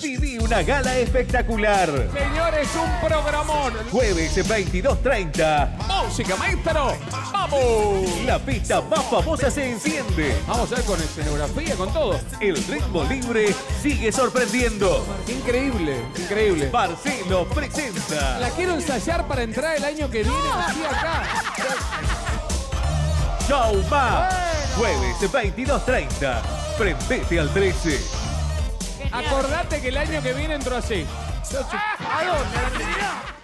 Viví una gala espectacular. Señores, un programón. Jueves 22.30. Música, maestro. ¡Vamos! La pista más famosa se enciende. Vamos a ver con escenografía, con todo. El ritmo libre sigue sorprendiendo. Increíble, increíble. Marcelo presenta. La quiero ensayar para entrar el año que viene así acá. Show más. Jueves 22.30. Prendete al 13. Acordate que el año que viene entró así. ¿A dónde?